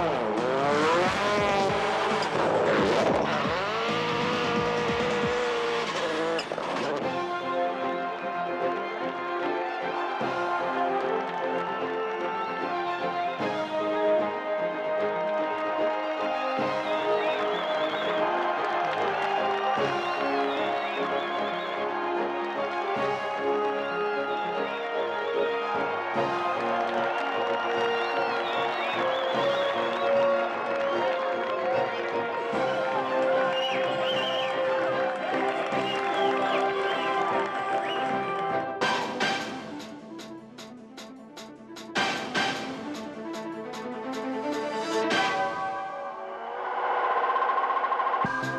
Oh, Bye.